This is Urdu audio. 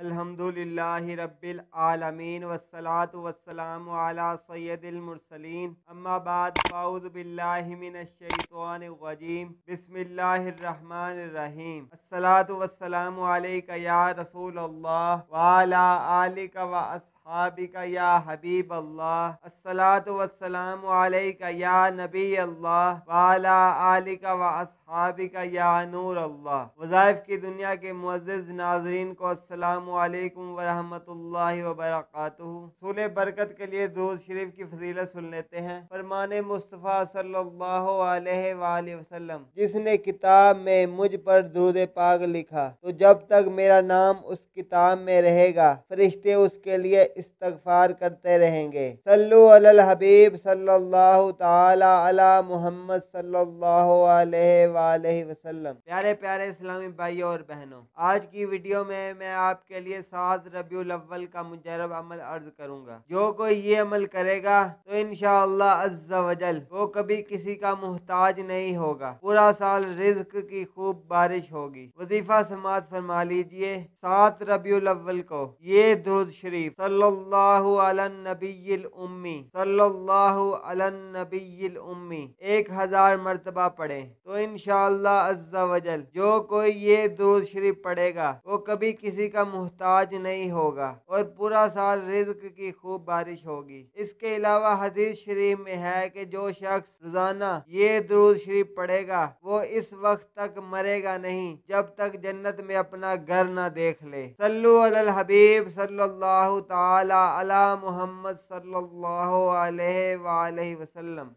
الحمد للہ رب العالمین والصلاة والسلام علی سید المرسلین اما بعد فاعوذ باللہ من الشیطان الرجیم بسم اللہ الرحمن الرحیم الصلاة والسلام علیکہ یا رسول اللہ وعلا آلک و اصحابک یا حبیب اللہ، الصلاة والسلام علیکہ یا نبی اللہ، وعلا آلک و اصحابک یا نور اللہ۔ وظائف کی دنیا کے معزز ناظرین کو السلام علیکم ورحمۃ اللہ وبرکاتہ۔ سول برکت کے لیے درود شریف کی فضیلت سن لیتے ہیں۔ فرمان مصطفیٰ صلی اللہ علیہ وآلہ وسلم، جس نے کتاب میں مجھ پر درود پاک لکھا، تو جب تک میرا نام اس کتاب میں رہے گا، فرشتے اس کے لیے استغفار کرتے رہیں گے۔ صلو علی الحبیب صلی اللہ تعالی علی محمد صلی اللہ علیہ وآلہ وسلم۔ پیارے پیارے اسلامی بھائیوں اور بہنوں، آج کی ویڈیو میں میں آپ کے لیے سات ربیع الاول کا مجرب عمل عرض کروں گا۔ جو کوئی یہ عمل کرے گا تو انشاءاللہ عز و جل وہ کبھی کسی کا محتاج نہیں ہوگا۔ پورا سال رزق کی خوب بارش ہوگی۔ وظیفہ سماعت فرما لیجیے سات ربیع الاول کو، یہ درود شریف صلی اللہ علی النبی الامی صلی اللہ علی النبی الامی، ایک ہزار مرتبہ پڑھیں۔ تو انشاءاللہ عز و جل، جو کوئی یہ درود شریف پڑھے گا، وہ کبھی کسی کا محتاج نہیں ہوگا اور پورا سال رزق کی خوب بارش ہوگی۔ اس کے علاوہ حدیث شریف میں ہے کہ جو شخص روزانہ یہ درود شریف پڑھے گا، وہ اس وقت تک مرے گا نہیں جب تک جنت میں اپنا گھر نہ دیکھ لے۔ صلو علی الحبیب صلی اللہ تعالی تعالی علی محمد صلی اللہ علیہ وآلہ وسلم.